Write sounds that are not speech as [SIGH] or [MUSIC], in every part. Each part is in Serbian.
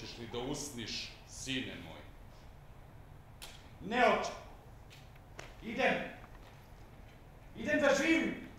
Hoćeš li da usniš, sine moj? Ne, oče. Idem. Idem da. Živim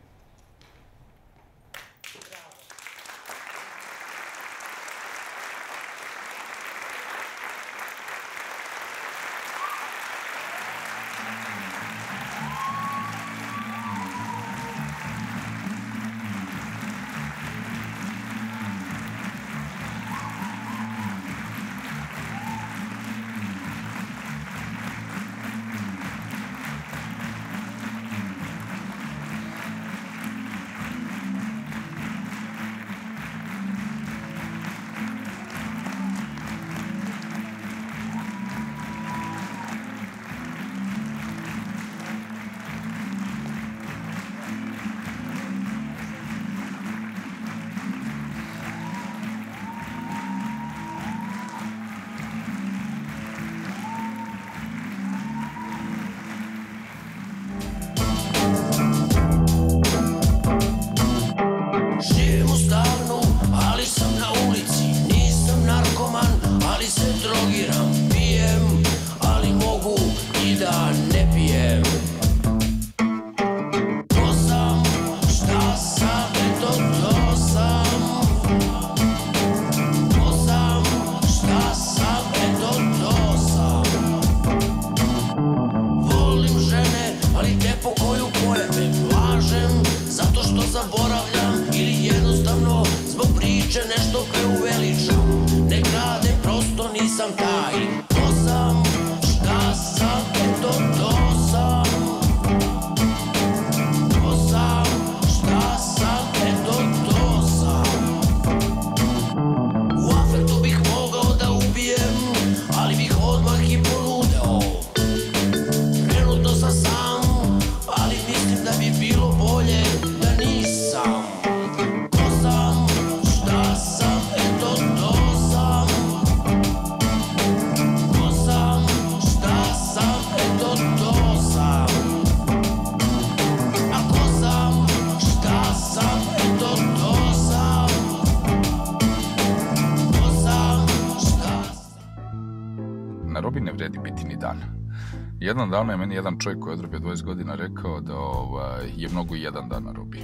Jedan dan je meni jedan čovjek koji je odrobio 20 godina rekao da ovaj, je mnogo jedan dan na robi.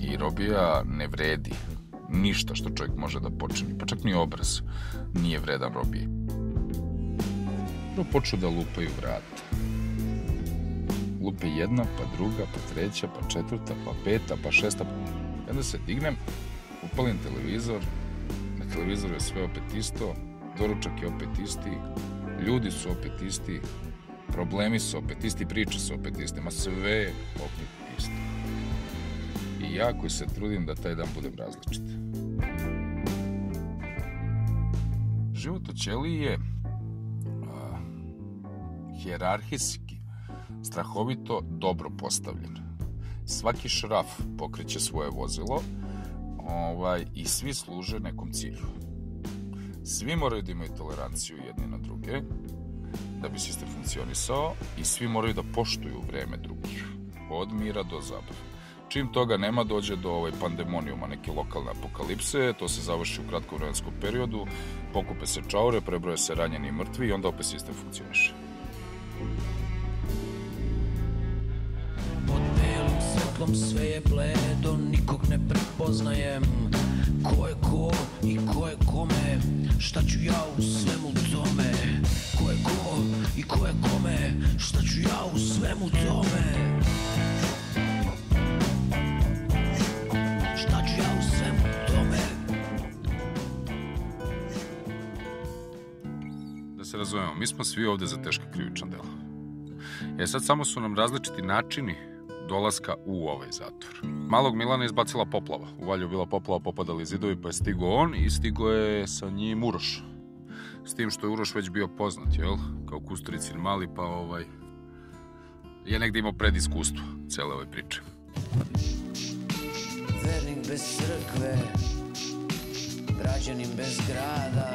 I robija ne vredi ništa što čovjek može da počini, pa čak ni obraz nije vredan robiji. Prvo počnu da lupaju vrata. Lupe jedna, pa druga, pa treća, pa četvrta, pa peta, pa šesta. Onda se dignem, upalim televizor, na televizoru je sve opet isto, doručak je opet isti, ljudi su opet isti, problemi su opet isti, priče su opet iste, ma sve opet isto. I ja koji se trudim da taj dan budem različit. Život u ćeliji je a, hjerarhijski, strahovito dobro postavljen. Svaki šraf pokreće svoje vozilo ovaj, i svi služe nekom cilju. Svi moraju da imaju toleranciju jedni na druge, da bi sistem funkcionisao i svi moraju da poštuju vreme drugih, od mira do zabave. Čim toga nema, dođe do ovaj pandemonijuma, neke lokalne apokalipse, to se završi u kratkom vremenskom periodu, pokupe se čaure, prebroje se ranjeni i mrtvi i onda opet sistem funkcioniše. Pod belim svetlom sve je bledo, nikog ne prepoznajem Ko je ko i ko je kome, šta ću ja u svemu tome Ko je ko i ko je kome, šta ću ja u svemu tome Šta ću ja u svemu tome Da se razumemo, mi smo svi ovde za teška krivična dela. E sad samo su nam različiti načini dolaska u ovaj zatvor. Malog Milana izbacila poplava. U Valju bila poplava, popadali zidovi, pa je stigo on i stigo je sa njim Uroš. S tim što je Uroš već bio poznat, jel? Kao Kusturicin mali, pa ovaj... Je negde imao prediskustvo cele ove priče. Vernik bez crkve, građanin bez grada,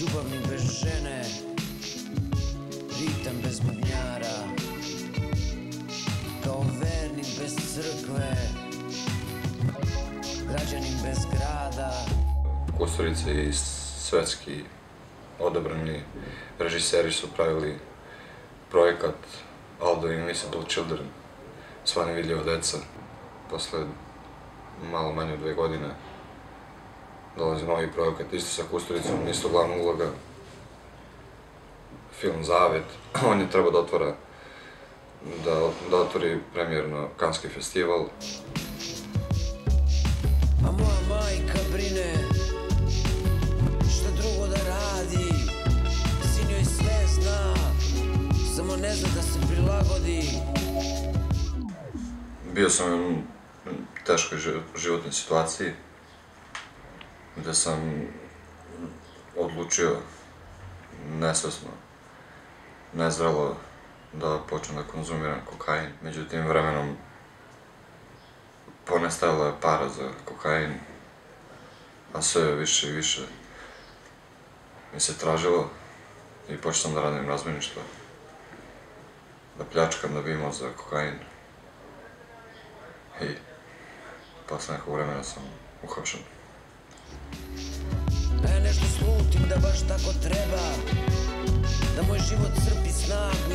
ljubavnik bez žene, ritam bez bubnjara, kao vernik bez crkve, građanin bez grada, Kusturice i svetski odabrani režiseri su pravili projekat Aldo Invisible Children, sva nevidljiva deca. Posle malo manje od dve godine dolazi novi projekat, isto sa Kusturicom, isto glavna uloga. Film Zavet, [CLEARS THROAT] on je trebao da otvara da, da otvori premijer na Kanski festival. Zna da se prilagodi Bio sam u teškoj ži- životnoj situaciji gde sam odlučio nesvesno, nezrelo da počnem da konzumiram kokain. Međutim, vremenom ponestajala je para za kokain, a sve više i više mi se tražilo i počeo sam da radim razmeništvo, da pljačkam dobimo za kokain. Hej, pa se nekaj vremena sam uhapšen. Mene što smutim da baš tako treba Da moj život crpi snagu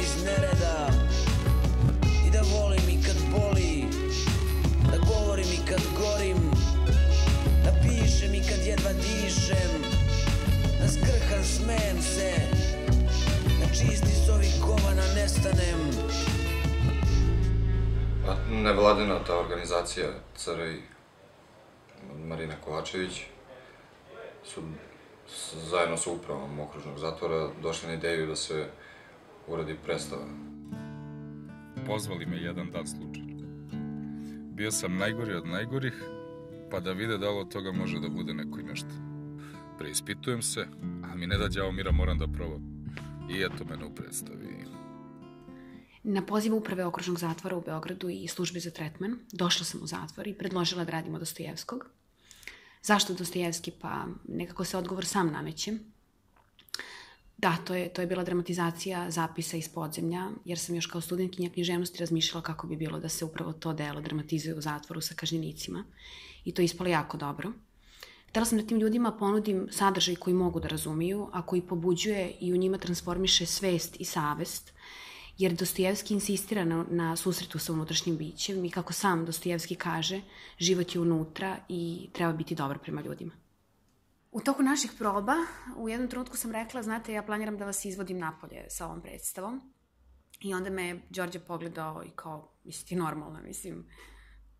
organizacija CRI Marina Kovačević su zajedno sa upravom okružnog zatvora došli na ideju da se uradi predstava. Pozvali me jedan dan slučajno. Bio sam najgori od najgorih, pa da vide da od toga može da bude neko i nešto. Preispitujem se, a mi ne da đavo mira moram da probam. I eto mene u predstavi. Na poziv uprave okružnog zatvora u Beogradu i službe za tretman došla sam u zatvor i predložila da radimo Dostojevskog. Zašto Dostojevski? Pa nekako se odgovor sam nameće. Da, to je, to je bila dramatizacija zapisa iz podzemlja, jer sam još kao studentkinja književnosti razmišljala kako bi bilo da se upravo to delo dramatizuje u zatvoru sa kažnjenicima. I to je ispalo jako dobro. Htela sam da tim ljudima ponudim sadržaj koji mogu da razumiju, a koji pobuđuje i u njima transformiše svest i savest, jer Dostojevski insistira na, na susretu sa unutrašnjim bićem i kako sam Dostojevski kaže, život je unutra i treba biti dobar prema ljudima. U toku naših proba, u jednom trenutku sam rekla, znate, ja planiram da vas izvodim napolje sa ovom predstavom. I onda me Đorđe pogledao i kao, misli ti normalna, mislim,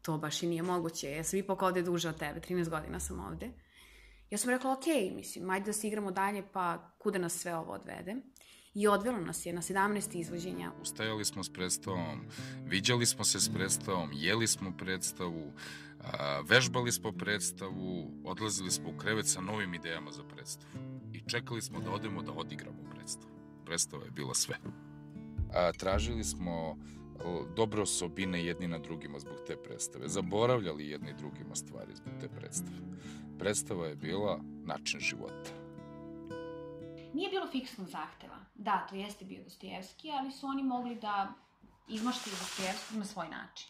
to baš i nije moguće. Ja sam ipak ovde duže od tebe, 13 godina sam ovde. Ja sam rekla, ok, mislim, ajde da se igramo dalje, pa kuda nas sve ovo odvede. I odvelo nas je na 17. izvođenja. Ustajali smo s predstavom, viđali smo se s predstavom, jeli smo predstavu, vežbali smo predstavu, odlazili smo u krevet sa novim idejama za predstavu. I čekali smo da odemo da odigramo predstavu. Predstava je bila sve. A, tražili smo dobre osobine jedni na drugima zbog te predstave. Zaboravljali jedni drugima stvari zbog te predstave. Predstava je bila način života. Nije bilo fiksnog zahteva. Da, to jeste bio Dostojevski, ali su oni mogli da izmaštaju Dostojevskog na svoj način.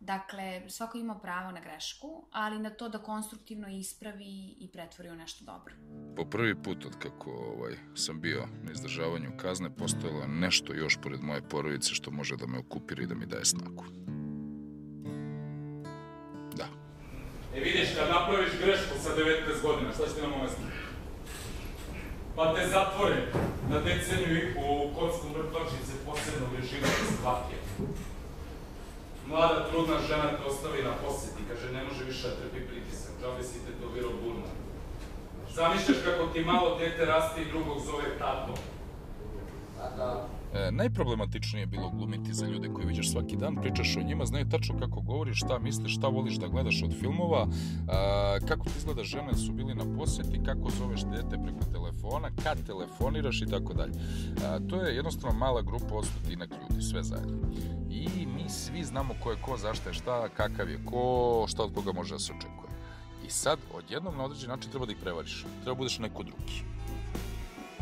Dakle, svako ima pravo na grešku, ali na to da konstruktivno ispravi i pretvori u nešto dobro. Po prvi put od kako ovaj, sam bio na izdržavanju kazne, postojalo je nešto još pored moje porodice što može da me okupira i da mi daje snagu. Da. E vidiš, kad napraviš grešku sa 19 godina, šta će ti na mom mestu? Pa te zatvore na deceniju i po u kocku mrtvačice posebnog režima kvake. Mlada, trudna žena te ostavi na posjeti, kaže, ne može više da trpi pritisak, džabe si te to viro burna. Zamišljaš kako ti malo dete raste i drugog zove tato. E, najproblematičnije je bilo glumiti za ljude koje viđaš svaki dan, pričaš o njima, znaju tačno kako govoriš, šta misliš, šta voliš da gledaš od filmova, a, kako ti izgleda žene su bili na posjeti, kako zoveš dete preko telefona, kad telefoniraš i tako dalje. A, To je jednostavno mala grupa od stotinak ljudi, sve zajedno. I mi svi znamo ko je ko, zašto je šta, kakav je ko, šta od koga može da se očekuje. I sad, odjednom na određen način treba da ih prevariš. Treba da budeš neko drugi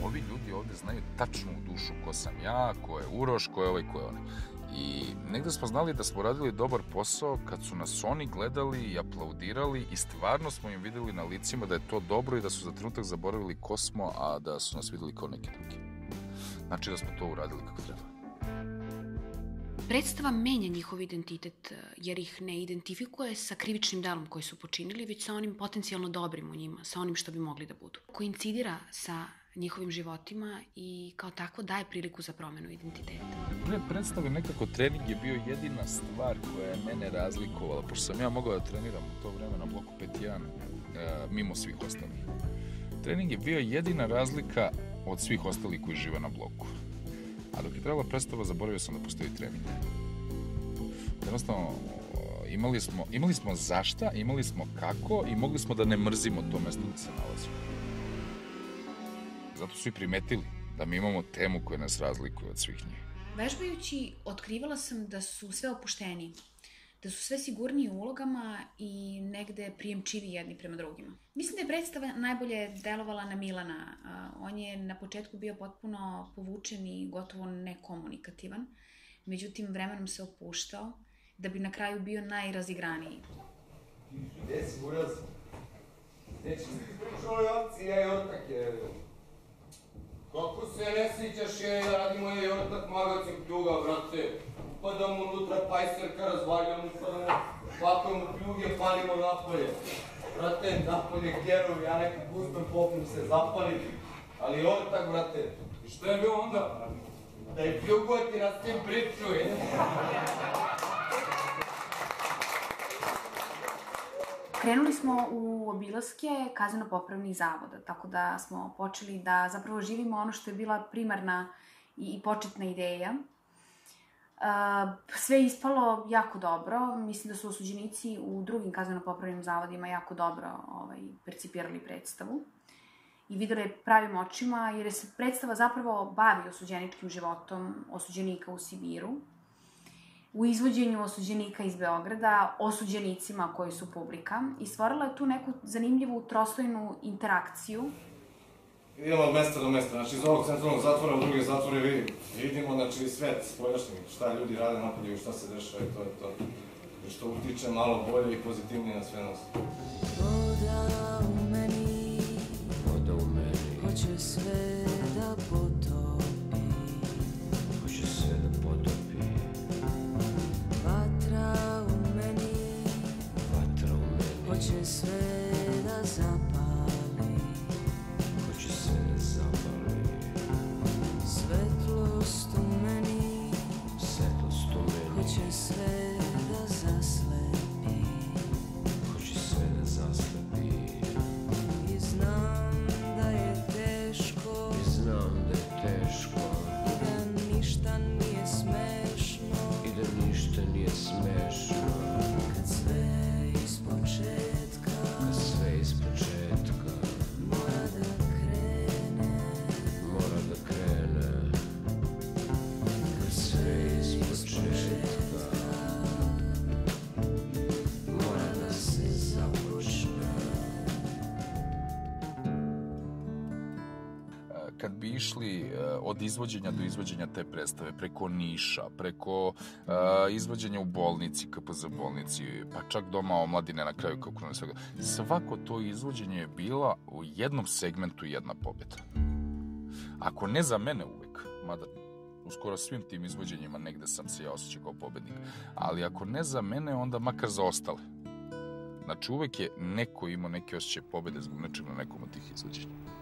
ovi ljudi ovde znaju tačno dušu ko sam ja, ko je Uroš, ko je ovaj, ko je onaj. I negde smo znali da smo radili dobar posao kad su nas oni gledali i aplaudirali i stvarno smo im videli na licima da je to dobro i da su za trenutak zaboravili ko smo, a da su nas videli kao neke druge. Znači da smo to uradili kako treba. Predstava menja njihov identitet, jer ih ne identifikuje sa krivičnim delom koji su počinili, već sa onim potencijalno dobrim u njima, sa onim što bi mogli da budu. Koincidira sa njihovim životima i kao tako daje priliku za promenu identiteta. Pre predstave nekako trening je bio jedina stvar koja je mene razlikovala, pošto sam ja mogao da treniram u to vreme na bloku 5.1 e, mimo svih ostalih. Trening je bio jedina razlika od svih ostalih koji žive na bloku. A dok je trebala predstava, zaboravio sam da postoji trening. Jednostavno, imali smo, imali smo zašta, imali smo kako i mogli smo da ne mrzimo to mesto gde se nalazimo. Zato su i primetili da mi imamo temu koja nas razlikuje od svih njih. Vežbajući, otkrivala sam da su sve opušteniji, da su sve sigurniji u ulogama i negde prijemčivi jedni prema drugima. Mislim da je predstava najbolje delovala na Milana. On je na početku bio potpuno povučen i gotovo nekomunikativan, međutim vremenom se opuštao da bi na kraju bio najrazigraniji. Gde si, uraz? Gde si? Što ovci, ja i otak je. Kako se ne sjećaš je da radimo je ortak magacin pljuga, brate? Pa da mu unutra pajserka razvaljamo, pa da mu pakujemo pljuge, palimo napolje. Brate, napolje gerovi, ja nekak uspem popnem se zapalim. Ali ortak, brate. I šta je bilo onda? Da je pljugoti nas tim pričuje. Krenuli smo u obilaske kazneno-popravnih zavoda, tako da smo počeli da zapravo živimo ono što je bila primarna i početna ideja. Sve je ispalo jako dobro. Mislim da su osuđenici u drugim kazneno-popravnim zavodima jako dobro ovaj, percipirali predstavu i videli je pravim očima, jer je se predstava zapravo bavi osuđeničkim životom osuđenika u Sibiru u izvođenju osuđenika iz Beograda, osuđenicima koji su publika i stvorila je tu neku zanimljivu trostojnu interakciju. Idemo od mesta do mesta, znači iz ovog centralnog zatvora u druge zatvore vidimo, vidimo znači svet spoljašnji, šta ljudi rade napolje, šta se dešava i to je to. I što utiče malo bolje i pozitivnije na sve nas. Voda u meni, voda u meni, hoće sve da potopi, meni, hoće išli e, od izvođenja do izvođenja te predstave, preko Niša, preko e, izvođenja u bolnici, KPZ bolnici, pa čak doma omladine na kraju kao krone svega, svako to izvođenje je bila u jednom segmentu jedna pobjeda. Ako ne za mene uvek, mada u skoro svim tim izvođenjima negde sam se ja osjećao kao pobednik, ali ako ne za mene, onda makar za ostale. Znači uvek je neko imao neke osjećaje pobede zbog nečeg na nekom od tih izvođenja.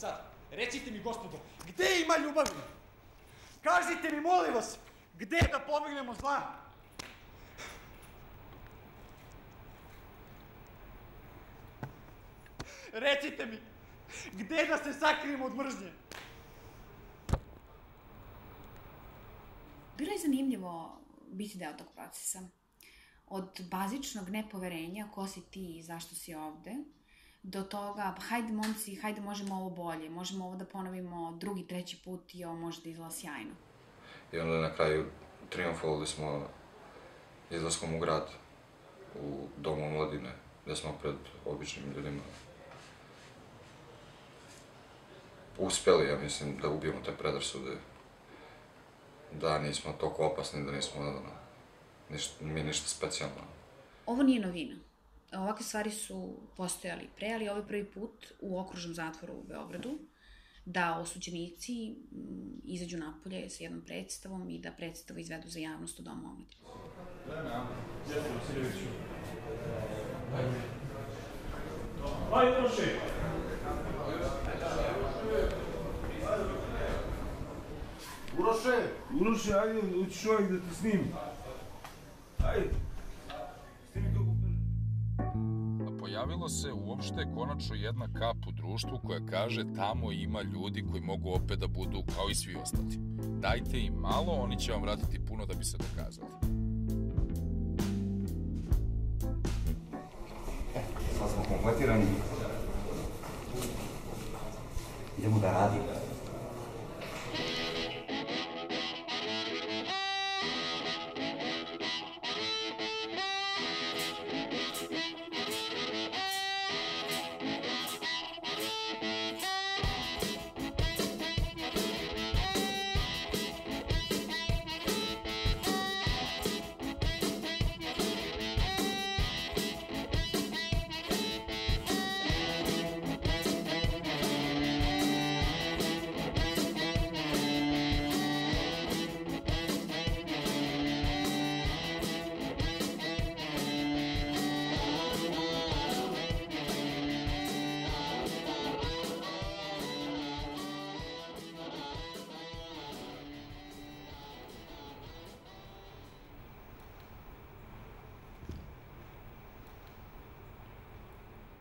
Sad, recite mi, gospodo, gde ima ljubavi? Kažite mi, molim vas, gde da pobegnemo zla? Recite mi, gde da se sakrijemo od mržnje? Bilo je zanimljivo biti deo tog procesa. Od bazičnog nepoverenja ko si ti i zašto si ovde, do toga, pa hajde momci, hajde možemo ovo bolje, možemo ovo da ponovimo drugi, treći put i ovo može da izgleda sjajno. I onda na kraju triumfovali smo izlaskom u grad, u domu omladine, gde smo pred običnim ljudima uspjeli, ja mislim, da ubijemo te predrasude. Da nismo toliko opasni, da nismo ono, ništa, mi ništa specijalno. Ovo nije novina. Ovakve stvari su postojali pre, ali ovo je prvi put u okružnom zatvoru u Beogradu da osuđenici mm, izađu napolje sa jednom predstavom i da predstavu izvedu za javnost u Domu omladine. Ajde, Roši. Uroše, Uroše, ajde, ući čovjek da te snimi. Ajde. Pojavilo se uopšte konačno jedna kap u društvu koja kaže tamo ima ljudi koji mogu opet da budu kao i svi ostali. Dajte im malo, oni će vam vratiti puno da bi se dokazali. Sad smo kompletirani. Idemo da radimo.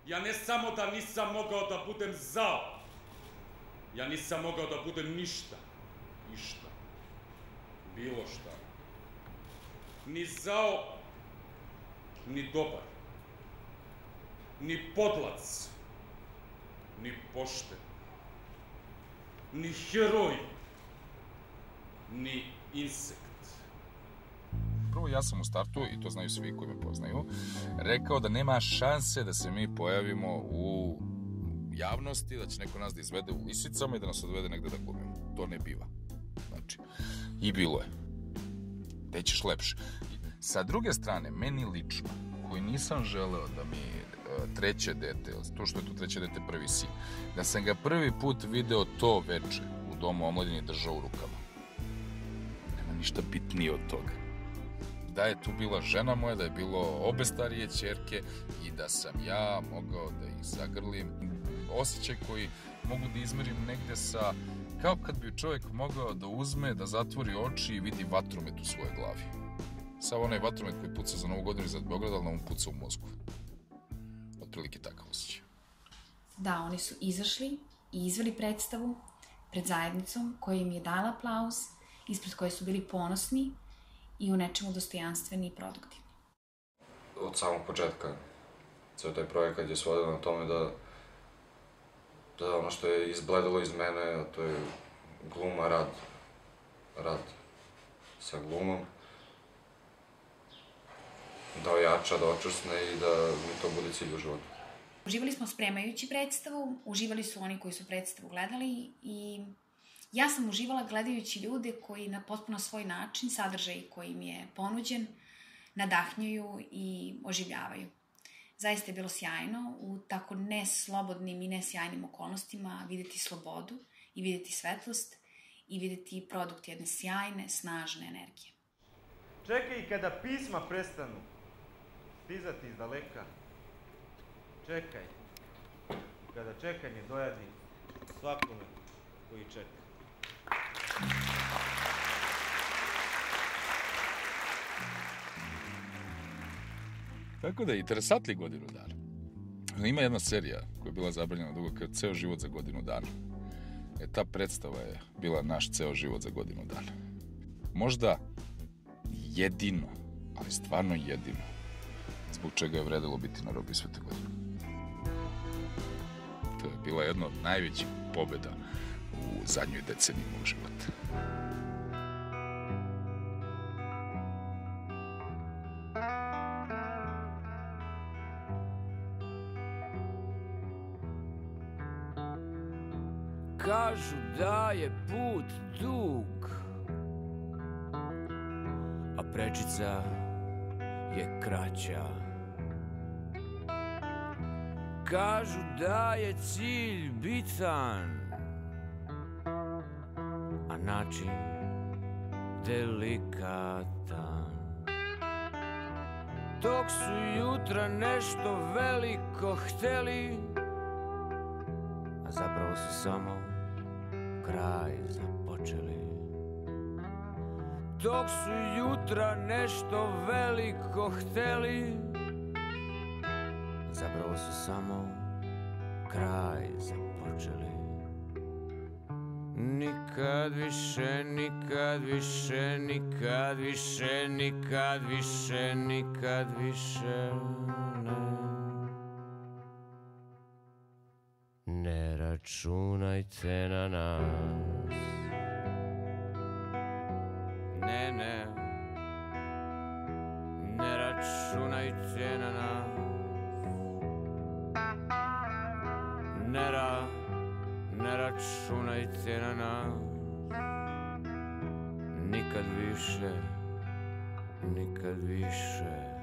Ја не само да не сам могao да будем зао. Ја не сам могao да будем ништа. Ништа. Било што. Ни зао, ни добар. Ни подлац. Ни поштен. Ни херој. Ни инсект. Ja sam u startu, i to znaju svi koji me poznaju, rekao da nema šanse da se mi pojavimo u javnosti, da će neko nas da izvede u lisicama i da nas odvede negde da glumimo. To ne biva. Znači, i bilo je. Gde ćeš lepše. Sa druge strane, meni lično, koji nisam želeo da mi e, treće dete, to što je to treće dete prvi sin, da sam ga prvi put video to veče u domu omladine držao u rukama. Nema ništa bitnije od toga da je tu bila žena moja, da je bilo obe starije čerke i da sam ja mogao da ih zagrlim. Osjećaj koji mogu da izmerim negde sa kao kad bi čovjek mogao da uzme, da zatvori oči i vidi vatromet u svojoj glavi. Samo onaj vatromet koji puca za novu godinu iznad Beograda, ali nam puca u mozgu. Otprilike takav osjećaj. Da, oni su izašli i izveli predstavu pred zajednicom koja im je dala aplauz, ispred koje su bili ponosni i u nečemu dostojanstveni i produktivni. Od samog početka, ceo taj projekat je svodio na tome da da ono što je izbledalo iz mene, a to je gluma, rad, rad sa glumom, da ojača, da očvrsne i da mi to bude cilj u životu. Uživali smo spremajući predstavu, uživali su oni koji su predstavu gledali i ja sam uživala gledajući ljude koji na potpuno svoj način, sadržaj koji im je ponuđen, nadahnjuju i oživljavaju. Zaista je bilo sjajno u tako neslobodnim i nesjajnim okolnostima videti slobodu i videti svetlost i videti produkt jedne sjajne, snažne energije. Čekaj i kada pisma prestanu stizati iz daleka. Čekaj. Kada čekanje dojadi svakome koji čeka. Tako da, interesantli godinu dana. Ima jedna serija koja je bila zabranjena dugo, kao ceo život za godinu dana. E, ta predstava je bila naš ceo život za godinu dana. Možda jedino, ali stvarno jedino, zbog čega je vredilo biti na robi sve godine. To je bila jedna od najvećih pobeda u zadnjoj deceniji mog života. Da je cilj bitan A način delikatan. Dok su jutra nešto veliko hteli A zapravo su samo kraj započeli. Dok su jutra nešto veliko hteli Zapravo su samo kraj započeli. Nikad više, nikad više, nikad više, nikad više, nikad više ne. Ne računajte na nas Nikad više